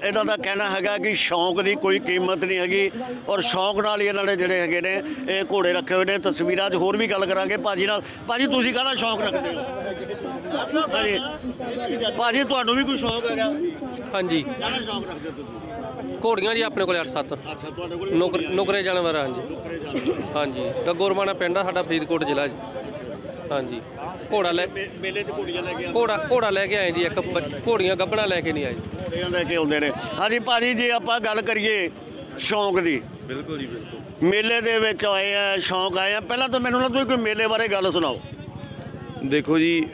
ਇਹਨਾਂ ਦਾ ਕਹਿਣਾ ਹੈਗਾ ਕਿ ਸ਼ੌਂਕ ਦੀ ਕੋਈ ਕੀਮਤ ਨਹੀਂ ਹੈਗੀ ਔਰ ਸ਼ੌਂਕ ਨਾਲ ਹੀ ਇਹਨਾਂ ਨੇ ਜਿਹੜੇ ਹੈਗੇ ਨੇ ਇਹ ਘੋੜੇ ਰੱਖੇ ਹੋਏ ਨੇ। ਤਸਵੀਰਾਂ 'ਚ ਹੋਰ ਵੀ ਗੱਲ ਕਰਾਂਗੇ। ਭਾਜੀ ਨਾਲ ਭਾਜੀ ਤੁਸੀਂ ਕਾਹਦਾ ਸ਼ੌਂਕ ਰੱਖਦੇ ਹੋ? ਭਾਜੀ ਭਾਜੀ ਤੁਹਾਨੂੰ ਵੀ ਕੋਈ ਸ਼ੌਂਕ ਹੈਗਾ? ਹਾਂਜੀ। ਕਾਹਦਾ ਸ਼ੌਂਕ ਰੱਖਦੇ ਹੋ ਤੁਸੀਂ? ਘੋੜੀਆਂ ਜੀ ਆਪਣੇ ਕੋਲ 8-7 ਅੱਛਾ ਤੁਹਾਡੇ ਕੋਲ ਨੁਕਰ ਨੁਕਰੇ ਜਾਨਵਰ ਆ, ਹਾਂਜੀ। ਨੁਕਰੇ ਜਾਨਵਰ। ਹਾਂਜੀ। ਗੱਗੋਰਮਾਣਾ ਪਿੰਡ ਆ ਸਾਡਾ ਫਰੀਦਕੋਟ ਜ਼ਿਲ੍ਹਾ ਜੀ। ਹਾਂਜੀ। ਘੋੜਾ ਲੈ ਮੇ- ਮੇਲੇ 'ਚ ਘੋੜੀਆਂ ਲੈ ਕੇ ਆਉਂਦੇ? ਘੋੜਾ ਘੋੜਾ ਲੈ ਕੇ ਆਏ ਜੀ ਇੱਕ ਘੋੜੀਆਂ ਗੱਬਣਾ ਲੈ ਕੇ ਨਹੀਂ ਆਏ। ਘੋੜੀਆਂ ਲੈ ਕੇ ਆਉਂਦੇ ਨੇ। ਹਾਂਜੀ ਭਾਜੀ ਜੇ ਆਪਾਂ ਗੱਲ ਕਰੀਏ ਸ਼ੌਂਕ ਦੀ। ਬਿਲਕੁਲ ਜੀ ਬਿਲਕੁਲ। ਮੇਲੇ ਦੇ ਵਿੱਚ ਆਏ ਆ ਸ਼ੌਂਕ ਆਏ ਆ। ਪਹਿਲਾਂ ਤਾਂ ਮੈਨੂੰ ਨਾ ਤੁਸੀਂ ਕੋਈ ਮੇਲੇ ਬਾਰੇ ਗੱਲ ਸੁਣਾਓ। ਦੇਖੋ ਜੀ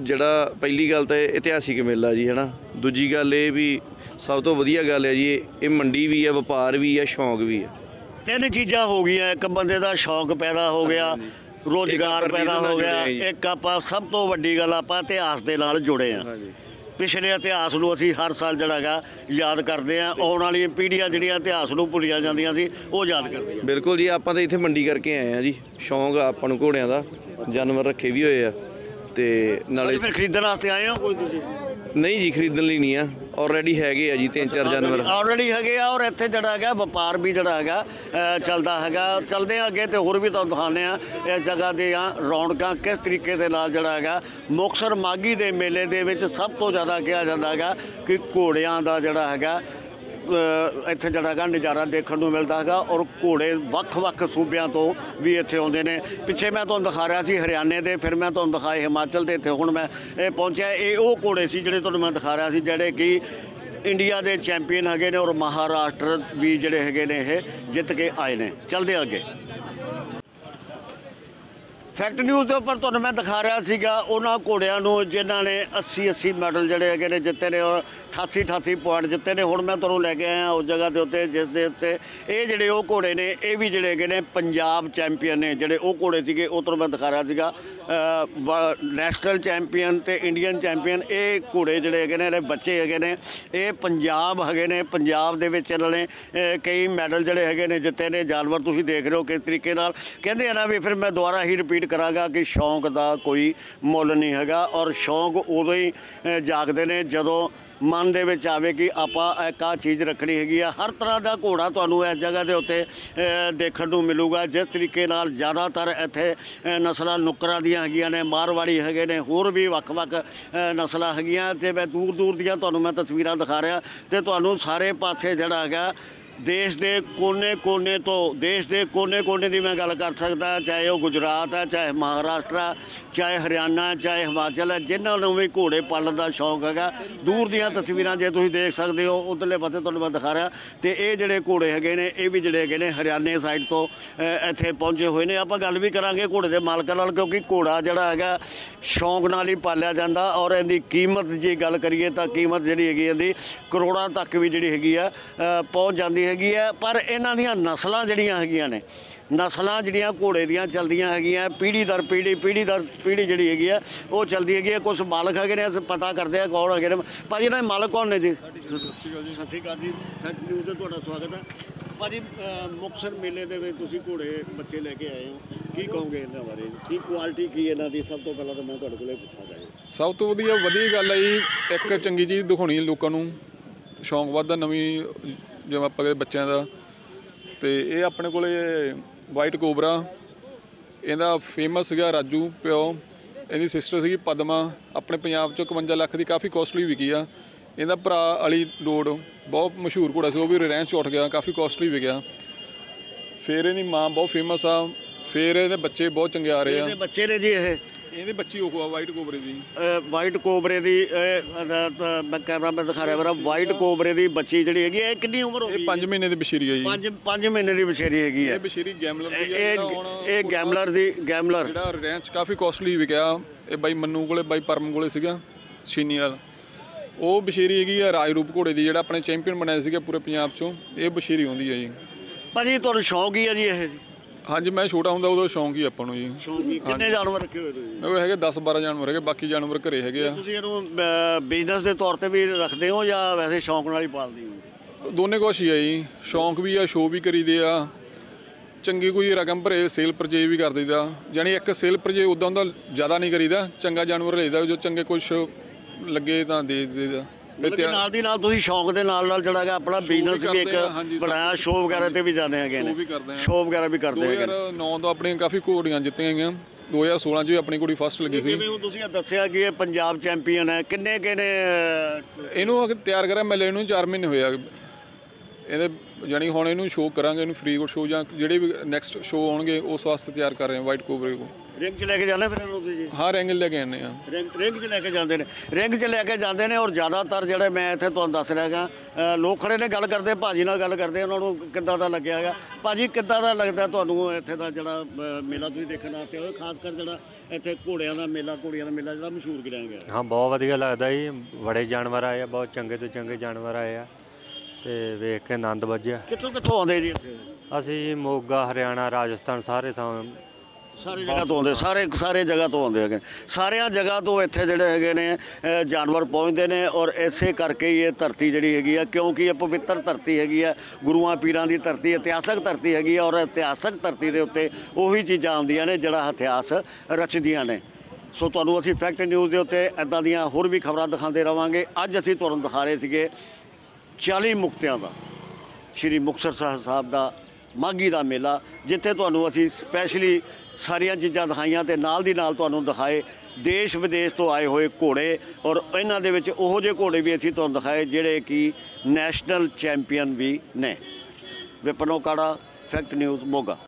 ਜਿਹੜਾ ਪਹਿਲੀ ਗੱਲ ਤਾਂ ਇਹ ਇਤਿਹਾਸਿਕ ਮੇਲਾ ਜੀ ਹੈਨਾ? ਦੂਜੀ ਗੱਲ ਇਹ ਵੀ ਸਭ ਤੋਂ ਵਧੀਆ ਗੱਲ ਹੈ ਜੀ ਇਹ- ਮੰਡੀ ਵੀ ਹੈ ਵਪਾਰ ਵੀ ਹੈ ਸ਼ੌਂਕ ਵੀ ਹੈ। ਤਿੰਨ ਚੀਜ਼ਾਂ ਹੋ ਗਈਆਂ ਇੱਕ ਬੰਦੇ ਦਾ ਸ਼ੌਂਕ ਪੈਦਾ ਹੋ ਗਿਆ ਰੋਜ਼ਗਾਰ ਪੈਦਾ ਹੋ ਗਿਆ। ਇੱਕ ਆਪਾਂ ਸਭ ਤੋਂ ਵੱਡੀ ਗੱਲ ਆਪਾਂ ਇਤਿਹਾਸ ਦੇ ਨਾਲ ਜੁੜੇ ਆ ਪਿਛਲੇ ਇਤਿਹਾਸ ਨੂੰ ਅਸੀਂ ਹਰ ਸਾਲ ਜਿਹੜਾ ਹੈਗਾ ਯਾਦ ਕਰਦੇ ਆ ਆਉਣ ਵਾਲੀਆਂ ਪੀੜ੍ਹੀਆਂ ਜਿਹੜੀਆਂ ਇਤਿਹਾਸ ਨੂੰ ਭੁੱਲੀਆਂ ਜਾਂਦੀਆਂ ਸੀ ਉਹ ਯਾਦ ਕਰਦੀਆਂ ਬਿਲਕੁਲ ਜੀ ਆਪਾਂ ਤਾਂ ਇੱਥੇ ਮੰਡੀ ਕਰਕੇ ਆਏ ਆ ਜੀ ਸ਼ੌਂਕ ਆਪਾਂ ਨੂੰ ਘੋੜਿਆਂ ਦਾ ਜਾਨਵਰ ਰੱਖੇ ਵੀ ਹੋਏ ਆ। ਤੇ ਨਾਲੇ ਫਿਰ ਖਰੀਦਣ ਵਾਸਤੇ ਆਏ ਹੋ ਕੋਈ ਤੁਸੀਂ? ਨਹੀਂ ਜੀ ਖਰੀਦਣ ਲਈ ਨਹੀਂ ਆ। ਆਲਰੇਡੀ ਹੈਗੇ ਆ ਜੀ ਤਿੰਨ ਚਾਰ ਜਾਨਵਰ। ਆਲਰੇਡੀ ਹੈਗੇ ਆ ਔਰ ਇੱਥੇ ਜਿਹੜਾ ਹੈਗਾ ਵਪਾਰ ਵੀ ਜਿਹੜਾ ਹੈਗਾ ਚੱਲਦਾ ਹੈਗਾ। ਚਲਦੇ ਆ ਅੱਗੇ ਤੇ ਹੋਰ ਵੀ ਤੁਹਾਨੂੰ ਦਿਖਾਉਂਦੇ ਆ ਇਸ ਜਗ੍ਹਾ ਦੇ ਆ ਰੌਣਕਾਂ ਕਿਸ ਤਰੀਕੇ ਦੇ ਨਾਲ ਜਿਹੜਾ ਹੈਗਾ ਮੁਕਸਰ ਮਾਗੀ ਦੇ ਮੇਲੇ ਦੇ ਵਿੱਚ ਸਭ ਤੋਂ ਜ਼ਿਆਦਾ ਕਿਹਾ ਜਾਂਦਾ ਹੈਗਾ ਕਿ ਘੋੜਿਆਂ ਦਾ ਜਿਹੜਾ ਹੈਗਾ ਇੱਥੇ ਜਿਹੜਾ ਹੈਗਾ ਨਜ਼ਾਰਾ ਦੇਖਣ ਨੂੰ ਮਿਲਦਾ ਹੈਗਾ ਔਰ ਘੋੜੇ ਵੱਖ-ਵੱਖ ਸੂਬਿਆਂ ਤੋਂ ਵੀ ਇੱਥੇ ਆਉਂਦੇ ਨੇ। ਪਿੱਛੇ ਮੈਂ ਤੁਹਾਨੂੰ ਦਿਖਾ ਰਿਹਾ ਸੀ ਹਰਿਆਣੇ ਦੇ, ਫਿਰ ਮੈਂ ਤੁਹਾਨੂੰ ਦਿਖਾਏ ਹਿਮਾਚਲ ਦੇ, ਇੱਥੇ ਹੁਣ ਮੈਂ ਇਹ ਪਹੁੰਚਿਆ। ਇਹ ਉਹ ਘੋੜੇ ਸੀ ਜਿਹੜੇ ਤੁਹਾਨੂੰ ਮੈਂ ਦਿਖਾ ਰਿਹਾ ਸੀ, ਜਿਹੜੇ ਕਿ ਇੰਡੀਆ ਦੇ ਚੈਂਪੀਅਨ ਹੈਗੇ ਨੇ ਔਰ ਮਹਾਰਾਸ਼ਟਰ ਵੀ ਜਿਹੜੇ ਹੈਗੇ ਨੇ ਇਹ ਜਿੱਤ ਕੇ ਆਏ ਨੇ। ਚਲਦੇ ਅੱਗੇ। ਫੈਕਟ ਨਿਊਜ਼ ਦੇ ਉੱਪਰ ਤੁਹਾਨੂੰ ਮੈਂ ਦਿਖਾ ਰਿਹਾ ਸੀਗਾ, ਉਹਨਾਂ ਘੋੜਿਆਂ ਨੂੰ ਜਿਨ੍ਹਾਂ ਨੇ 80 80 ਮੈਡਲ ਜਿਹੜੇ ਹੈਗੇ ਨੇ ਜਿੱਤੇ ਨੇ ਔਰ 88 88 ਪੁਆਇੰਟ ਜਿੱਤੇ ਨੇ। ਹੁਣ ਮੈਂ ਤੁਹਾਨੂੰ ਲੈ ਕੇ ਆਇਆ ਉਸ ਜਗ੍ਹਾ ਦੇ ਉੱਤੇ, ਜਿਸ ਦੇ ਉੱਤੇ ਇਹ ਜਿਹੜੇ ਉਹ ਘੋੜੇ ਨੇ, ਇਹ ਵੀ ਜਿਹੜੇ ਹੈਗੇ ਨੇ ਪੰਜਾਬ ਚੈਂਪੀਅਨ ਨੇ। ਜਿਹੜੇ ਉਹ ਘੋੜੇ ਸੀਗੇ, ਉਹ ਤੁਹਾਨੂੰ ਮੈਂ ਦਿਖਾ ਰਿਹਾ ਸੀਗਾ। ਨੈਸ਼ਨਲ ਚੈਂਪੀਅਨ ਤੇ ਇੰਡੀਅਨ ਚੈਂਪੀਅਨ ਇਹ ਘੋੜੇ ਜਿਹੜੇ ਹੈਗੇ ਨੇ ਇਹਦੇ ਬੱਚੇ ਹੈਗੇ ਨੇ, ਇਹ ਪੰਜਾਬ ਹੈਗੇ ਨੇ, ਪੰਜਾਬ ਦੇ ਵਿੱਚ ਇਹਨਾਂ ਨੇ ਕਈ ਮੈਡਲ ਜਿਹੜੇ ਹੈਗੇ ਨੇ ਜਿੱਤੇ ਨੇ। ਜਾਨਵਰ ਤੁਸੀਂ ਦੇਖ ਰਹੇ ਹੋ ਕਿਸ ਤਰੀਕੇ ਨਾਲ। ਕਹਿੰਦੇ ਆ ਨਾ ਵੀ ਫਿਰ ਮੈਂ ਦੁਬਾਰਾ ਹੀ ਰਿਪੀਟ ਕਰਾਂਗਾ ਕਿ ਸ਼ੌਂਕ ਦਾ ਕੋਈ ਮੁੱਲ ਨਹੀਂ ਹੈਗਾ ਔਰ ਸ਼ੌਂਕ ਉਦੋਂ ਹੀ ਜਾਗਦੇ ਨੇ ਜਦੋਂ ਮਨ ਦੇ ਵਿੱਚ ਆਵੇ ਕਿ ਆਪਾਂ ਇੱਕ ਆਹ ਚੀਜ਼ ਰੱਖਣੀ ਹੈਗੀ ਆ। ਹਰ ਤਰ੍ਹਾਂ ਦਾ ਘੋੜਾ ਤੁਹਾਨੂੰ ਇਸ ਜਗ੍ਹਾ ਦੇ ਉੱਤੇ ਦੇਖਣ ਨੂੰ ਮਿਲੂਗਾ। ਜਿਸ ਤਰੀਕੇ ਨਾਲ ਜ਼ਿਆਦਾਤਰ ਇੱਥੇ ਨਸਲਾਂ ਨੁੱਕਰਾਂ ਦੀਆਂ ਹੈਗੀਆਂ ਨੇ, ਮਾਰਵਾੜੀ ਹੈਗੇ ਨੇ, ਹੋਰ ਵੀ ਵੱਖ-ਵੱਖ ਨਸਲਾਂ ਹੈਗੀਆਂ। ਤੇ ਮੈਂ ਦੂਰ ਦੂਰ ਦੀਆਂ ਤੁਹਾਨੂੰ ਮੈਂ ਤਸਵੀਰਾਂ ਦਿਖਾ ਰਿਹਾ ਤੇ ਤੁਹਾਨੂੰ ਸਾਰੇ ਪਾਸੇ ਜਿਹੜਾ ਹੈਗਾ ਦੇਸ਼ ਦੇ ਕੋਨੇ-ਕੋਨੇ ਤੋਂ, ਦੇਸ਼ ਦੇ ਕੋਨੇ-ਕੋਨੇ ਦੀ ਮੈਂ ਗੱਲ ਕਰ ਸਕਦਾ, ਚਾਹੇ ਉਹ ਗੁਜਰਾਤ ਹੈ ਚਾਹੇ ਮਹਾਰਾਸ਼ਟਰ ਹੈ ਚਾਹੇ ਹਰਿਆਣਾ, ਚਾਹੇ ਹਿਮਾਚਲ ਹੈ ਜਿਨ੍ਹਾਂ ਨੂੰ ਵੀ ਘੋੜੇ ਪਾਲਣ ਦਾ ਸ਼ੌਂਕ ਹੈਗਾ, ਦੂਰ ਦੀਆਂ ਤਸਵੀਰਾਂ ਜੇ ਤੁਸੀਂ ਦੇਖ ਸਕਦੇ ਹੋ, ਉਧਰਲੇ ਪਾਸੇ ਤੁਹਾਨੂੰ ਮੈਂ ਦਿਖਾ ਰਿਹਾ। ਤੇ ਇਹ ਜਿਹੜੇ ਘੋੜੇ ਹੈਗੇ ਨੇ, ਇਹ ਵੀ ਜਿਹੜੇ ਹੈਗੇ ਨੇ ਹਰਿਆਣੇ ਸਾਈਡ ਤੋਂ ਇੱਥੇ ਪਹੁੰਚੇ ਹੋਏ ਨੇ। ਆਪਾਂ ਗੱਲ ਵੀ ਕਰਾਂਗੇ ਘੋੜੇ ਦੇ ਮਾਲਕਾਂ ਨਾਲ, ਕਿਉਂਕਿ ਘੋੜਾ ਜਿਹੜਾ ਹੈਗਾ, ਸ਼ੌਂਕ ਨਾਲ ਹੀ ਪਾਲਿਆ ਜਾਂਦਾ ਔਰ ਇਹਦੀ ਕੀਮਤ ਜੇ ਗੱਲ ਕਰੀਏ ਤਾਂ ਕੀਮਤ ਜਿਹੜੀ ਹੈਗੀ, ਇਹਦੀ ਕਰੋੜਾਂ ਤੱਕ ਵੀ ਜਿਹੜੀ ਹੈਗੀ ਆ ਪਹੁੰਚ ਜਾਂਦੀ ਹੈ। ਹੈਗੀ ਆ ਪਰ ਇਹਨਾਂ ਦੀਆਂ ਨਸਲਾਂ ਜਿਹੜੀਆਂ ਹੈਗੀਆਂ ਨੇ ਨਸਲਾਂ ਜਿਹੜੀਆਂ ਘੋੜੇ ਦੀਆਂ ਚੱਲਦੀਆਂ ਹੈਗੀਆਂ ਪੀੜ੍ਹੀ ਦਰ ਪੀੜ੍ਹੀ ਪੀੜ੍ਹੀ ਦਰ ਪੀੜ੍ਹੀ ਜਿਹੜੀ ਹੈਗੀ ਆ ਉਹ ਚੱਲਦੀ ਹੈਗੀ ਆ। ਕੁਝ ਮਾਲਕ ਹੈਗੇ ਨੇ ਅਸੀਂ ਪਤਾ ਕਰਦੇ ਆ ਕੌਣ ਹੈਗੇ ਨੇ। ਭਾਜੀ ਇਹਨਾਂ ਦੇ ਮਾਲਕ ਕੌਣ ਨੇ ਜੀ? ਸਤਿ ਸ਼੍ਰੀ ਅਕਾਲ ਜੀ। ਫੈਕਟ ਨਿਊਜ਼ ਤੇ ਤੁਹਾਡਾ ਸਵਾਗਤ ਹੈ। ਭਾਜੀ ਅ, ਮੁਕਤਸਰ ਮੇਲੇ ਦੇ ਵਿੱਚ ਤੁਸੀਂ ਘੋੜੇ ਬੱਚੇ ਲੈ ਕੇ ਆਏ ਹੋ। ਕੀ ਕਹੋਗੇ ਇਹਨਾਂ ਬਾਰੇ? ਕੀ ਕੁਆਲਿਟੀ ਕੀ ਇਹਨਾਂ ਦੀ? ਸਭ ਤੋਂ ਪਹਿਲਾਂ ਤਾਂ ਮੈਂ ਤੁਹਾਡੇ ਕੋਲੇ ਪੁੱਛਾਂਗਾ ਜੀ ਸਭ ਤੋਂ ਵਧੀਆ ਵਧੀਆ ਗੱਲ ਹੈ ਜੀ। ਇੱਕ ਚੰਗੀ ਚੀਜ਼ ਦਿਖਾਉਣੀ ਲੋਕਾਂ ਨੂੰ। ਸ਼ੌਂਕ ਵੱਧਦਾ ਨਵੀਂ ਜਿਵੇਂ ਆਪਾਂ ਕਹਿੰਦੇ ਬੱਚਿਆਂ ਦਾ, ਤੇ ਇਹ ਆਪਣੇ ਕੋਲੇ ਵਾਈਟ ਕੋਬਰਾ ਇਹਦਾ ਫੇਮਸ ਸੀਗਾ ਰਾਜੂ ਪਿਓ, ਇਹਦੀ ਸਿਸਟਰ ਸੀਗੀ ਪਦਮਾ, ਆਪਣੇ ਪੰਜਾਬ ਚੋਂ 51 ਲੱਖ ਦੀ ਕਾਫੀ ਕੋਸਟਲੀ ਵਿਕੀ ਆ। ਇਹਦਾ ਭਰਾ ਅਲੀ ਡੋਡ, ਬਹੁਤ ਮਸ਼ਹੂਰ ਘੋੜਾ ਸੀ, ਉਹ ਵੀ ਰਿਲਾਇੰਸ ਚ ਉੱਠ ਗਿਆ, ਕਾਫੀ ਕੋਸਟਲੀ ਵਿਕਿਆ। ਫਿਰ ਇਹਦੀ ਮਾਂ ਬਹੁਤ ਫੇਮਸ ਆ, ਫਿਰ ਇਹਦੇ ਬੱਚੇ ਬਹੁਤ ਚੰਗੇ ਆ ਰਹੇ ਆ। ਇਹਦੇ ਬੱਚੇ ਨੇ ਜੀ ਇਹ। ਇਹਦੇ ਬੱਚੀ ਉਹ ਆ ਵਾਈਟ ਕੋਬਰੇ ਦੀ। ਵਾਈਟ ਕੋਬਰੇ ਦੀ ਇਹ, ਮੈਂ ਕੈਮਰਾ ਮੈਂ ਦਿਖਾ ਰਿਹਾ ਮੇਰਾ ਵਾਈਟ ਕੋਬਰੇ ਦੀ ਬੱਚੀ ਜਿਹੜੀ ਹੈਗੀ ਹੈ, ਇਹ ਕਿੰਨੀ ਉਮਰ ਹੋ ਇਹ ਗਈ 5 ਮਹੀਨੇ ਦੀ ਬਸ਼ੀਰੀ ਹੈ ਜੀ। 5 5 ਮਹੀਨੇ ਦੀ ਬਛੇਰੀ ਹੈਗੀ ਹੈ ਇਹ ਬਸ਼ੀਰੀ ਗੈਮਲਰ ਦੀ ਹੈ ਇਹ ਜਿਹੜਾ ਹੁਣ ਇਹ ਗੈਮਲਰ ਦੀ ਗੈਮਲਰ ਜਿਹੜਾ ਰੈਂਚ ਕਾਫੀ ਕੋਸਟਲੀ ਵਿਕਿਆ। ਇਹ ਬਾਈ ਮੰਨੂ ਕੋਲੇ ਬਾਈ ਪਰਮ ਕੋਲੇ ਸੀਗਾ ਵਾਲ ਉਹ ਬਸ਼ੀਰੀ ਹੈਗੀ ਆ ਰਾਜਰੂਪ ਘੋੜੇ ਦੀ ਜਿਹੜਾ ਆਪਣੇ ਚੈਂਪੀਅਨ ਬਣਾਇਆ ਸੀਗਾ ਪੂਰੇ ਪੰਜਾਬ ਚੋਂ। ਇਹ ਬਸ਼ੀਰੀ ਹੁੰਦੀ ਹੈ ਜੀ। ਭਾਜੀ ਤੁਹਾਨੂੰ ਸ਼ੌਂਕ ਹੀ ਹੈ ਜੀ ਇਹ? ਹਾਂਜੀ ਮੈਂ ਛੋਟਾ ਹੁੰਦਾ ਉਦੋਂ ਸ਼ੌਂਕ ਹੀ ਆਪਾਂ ਨੂੰ ਜੀ। ਸ਼ੌਂਕ ਕਿੰਨੇ ਜਾਨਵਰ ਰੱਖੇ ਹੋਏ ਤੁਸੀਂ? ਉਹ ਹੈਗੇ 10 12 ਜਾਨਵਰ ਹੈਗੇ ਬਾਕੀ ਜਾਨਵਰ ਘਰੇ ਹੈਗੇ ਆ। ਤੁਸੀਂ ਇਹਨੂੰ ਬਿਜ਼ਨਸ ਦੇ ਤੌਰ ਤੇ ਵੀ ਰੱਖਦੇ ਹੋ ਜਾਂ ਵੈਸੇ ਸ਼ੌਂਕ ਨਾਲ ਹੀ ਪਾਲਦੇ ਹੋ? ਦੋਨੇ ਕੁਛ ਹੀ ਆ ਜੀ। ਸ਼ੌਂਕ ਵੀ ਆ ਸ਼ੋਅ ਵੀ ਕਰੀਦੇ ਆ। ਚੰਗੀ ਕੋਈ ਰਕਮ ਭਰੇ ਸੇਲ ਪਰਚੇਜ ਵੀ ਕਰ ਦਈਦਾ। ਯਾਨੀ ਇੱਕ ਸੇਲ ਪਰਚੇਜ ਉਦਾਂ ਦਾ ਜ਼ਿਆਦਾ ਨਹੀਂ ਕਰੀਦਾ ਚੰਗਾ ਜਾਨਵਰ ਲਈਦਾ ਜੋ ਚੰਗੇ ਕੁਛ ਲੱਗੇ ਤਾਂ ਦੇ ਦੇਈਦਾ। ਮਤਲਬ ਕਿ ਨਾਲ ਦੀ ਨਾਲ ਤੁਸੀਂ ਸ਼ੌਂਕ ਦੇ ਨਾਲ ਨਾਲ ਜਿਹੜਾ ਹੈਗਾ ਆਪਣਾ ਬਿਜ਼ਨਸ ਵੀ ਇੱਕ ਬਣਾਇਆ ਸ਼ੋਅ ਵਗੈਰਾ ਤੇ ਵੀ ਜਾਂਦੇ ਹੈਗੇ ਨੇ। ਸ਼ੋਅ ਵਗੈਰਾ ਵੀ ਕਰਦੇ ਹੈਗੇ ਨੇ। 2009 ਤੋਂ ਆਪਣੀਆਂ ਕਾਫੀ ਘੋੜੀਆਂ ਜਿੱਤੀਆਂ ਗਈਆਂ। 2016 ਚ ਵੀ ਆਪਣੀ ਕੁੜੀ ਫਸਟ ਲੱਗੀ ਸੀ। ਜਿਵੇਂ ਹੁਣ ਤੁਸੀਂ ਇਹ ਦੱਸਿਆ ਕਿ ਇਹ ਪੰਜਾਬ ਚੈਂਪੀਅਨ ਹੈ ਕਿੰਨੇ ਕਿੰਨੇ ਇਹਨੂੰ ਤਿਆਰ ਕਰਿਆ ਮੈਂ ਇਹਨੂੰ 4 ਮਹੀਨੇ ਹੋਏ ਆ। ਇਹਦੇ ਜਾਨੀ ਹੁਣ ਇਹਨੂੰ ਸ਼ੋਅ ਕਰਾਂਗੇ ਇਹਨੂੰ ਫ੍ਰੀ ਸ਼ੋਅ ਜਾਂ ਜਿਹੜੇ ਵੀ ਨੈਕਸਟ ਸ਼ੋਅ ਆਉਣਗੇ ਉਸ ਵਾਸਤੇ ਤਿਆਰ ਕਰ ਰਹੇ ਹਾਂ ਵਾਈਟ ਕੋਬਰੇ ਕੋ ਰਿੰਗ 'ਚ ਲੈ ਕੇ ਜਾਂਦੇ ਫਿਰ ਇਹਨੂੰ ਤੁਸੀਂ ਹਰ ਐਂਗਲ ਲੈ ਕੇ ਆਉਂਦੇ ਆ ਰਿੰਗ ਰਿੰਗ 'ਚ ਲੈ ਕੇ ਜਾਂਦੇ ਨੇ। ਰਿੰਗ 'ਚ ਲੈ ਕੇ ਜਾਂਦੇ ਨੇ ਔਰ ਜ਼ਿਆਦਾਤਰ ਜਿਹੜੇ ਮੈਂ ਇੱਥੇ ਤੁਹਾਨੂੰ ਦੱਸ ਰਿਹਾ ਅ, ਲੋਕ ਖੜੇ ਨੇ ਗੱਲ ਕਰਦੇ ਭਾਜੀ ਨਾਲ ਗੱਲ ਕਰਦੇ ਉਹਨਾਂ ਨੂੰ ਕਿੱਦਾਂ ਦਾ ਲੱਗਿਆ ਹੈਗਾ? ਭਾਜੀ ਕਿੱਦਾਂ ਦਾ ਲੱਗਦਾ ਤੁਹਾਨੂੰ ਇੱਥੇ ਦਾ ਜਿਹੜਾ ਮੇਲਾ ਤੁਸੀਂ ਦੇਖਣ ਆਤੇ ਹੋਏ ਖਾਸ ਕਰ ਜਿਹੜਾ ਇੱਥੇ ਘੋੜਿਆਂ ਦਾ ਮੇਲਾ ਘੋੜੀਆਂ ਦਾ ਮੇਲਾ ਜਿਹੜਾ ਮਸ਼ਹੂਰ ਗਿਣਿਆ ਗਿਆ ਹਾਂ ਬਹੁਤ ਵਧੀਆ ਲੱਗਦਾ ਜੀ। ਬੜੇ ਜਾਨਵਰ ਆਏ ਆ ਬਹੁਤ ਚੰਗੇ ਤੋਂ ਚੰਗੇ ਜਾਨਵਰ ਆਏ ਆ। ਤੇ ਵੇਖ ਕੇ ਆਨੰਦ ਵੱਜਿਆ। ਕਿੱਥੋਂ ਕਿੱਥੋਂ ਆਉਂਦੇ ਜੀ ਇੱਥੇ? ਅਸੀਂ ਜੀ ਮੋਗਾ ਹਰਿਆਣਾ ਰਾਜਸਥਾਨ ਸਾਰੇ ਥਾਂ ਸਾਰੇ ਜਗ੍ਹਾ ਤੋਂ ਆਉਂਦੇ ਸਾਰੇ ਸਾਰੇ ਜਗ੍ਹਾ ਤੋਂ ਆਉਂਦੇ ਹੈਗੇ। ਸਾਰਿਆਂ ਜਗ੍ਹਾ ਤੋਂ ਇੱਥੇ ਜਿਹੜੇ ਹੈਗੇ ਨੇ ਅ, ਜਾਨਵਰ ਪਹੁੰਚਦੇ ਨੇ ਔਰ ਇਸੇ ਕਰਕੇ ਹੀ ਇਹ ਧਰਤੀ ਜਿਹੜੀ ਹੈਗੀ ਆ ਕਿਉਂਕਿ ਇਹ ਪਵਿੱਤਰ ਧਰਤੀ ਹੈਗੀ ਆ ਗੁਰੂਆਂ ਪੀਰਾਂ ਦੀ ਧਰਤੀ ਇਤਿਹਾਸਕ ਧਰਤੀ ਹੈਗੀ ਆ ਔਰ ਇਤਿਹਾਸਕ ਧਰਤੀ ਦੇ ਉੱਤੇ ਉਹੀ ਚੀਜ਼ਾਂ ਆਉਂਦੀਆਂ ਨੇ ਜਿਹੜਾ ਇਤਿਹਾਸ ਰਚਦੀਆਂ ਨੇ। ਸੋ ਤੁਹਾਨੂੰ ਅਸੀਂ ਫੈਕਟ ਨਿਊਜ਼ ਦੇ ਉੱਤੇ ਐਦਾਂ ਦੀਆਂ ਹੋਰ ਵੀ ਖਬਰਾਂ ਦਿਖਾਉਂਦੇ ਰਵਾਂਗੇ। ਅੱਜ ਅਸੀਂ ਤੁਹਾਨੂੰ ਦਿਖਾ ਰਹੇ ਸੀਗੇ 40 ਮੁਕਤਿਆਂ ਦਾ। ਸ਼੍ਰੀ ਮੁਕਤਸਰ ਸਾਹਿਬ ਸਾਹਿਬ ਦਾ ਮਾਗੀ ਦਾ ਮੇਲਾ, ਜਿੱਥੇ ਤੁਹਾਨੂੰ ਅਸੀਂ ਸਪੈਸ਼ਲੀ ਸਾਰੀਆਂ ਚੀਜ਼ਾਂ ਦਿਖਾਈਆਂ ਤੇ ਨਾਲ ਦੀ ਨਾਲ ਤੁਹਾਨੂੰ ਦਿਖਾਏ ਦੇਸ਼ ਵਿਦੇਸ਼ ਤੋਂ ਆਏ ਹੋਏ ਘੋੜੇ ਔਰ ਇਹਨਾਂ ਦੇ ਵਿੱਚ ਉਹੋ ਜਿਹੇ ਘੋੜੇ ਵੀ ਅਸੀਂ ਤੁਹਾਨੂੰ ਦਿਖਾਏ ਜਿਹੜੇ ਕਿ ਨੈਸ਼ਨਲ ਚੈਂਪੀਅਨ ਵੀ ਨੇ। ਵਿਪਨੋ ਕਾੜਾ ਫੈਕਟ ਨਿਊਜ਼ ਮੋਗਾ।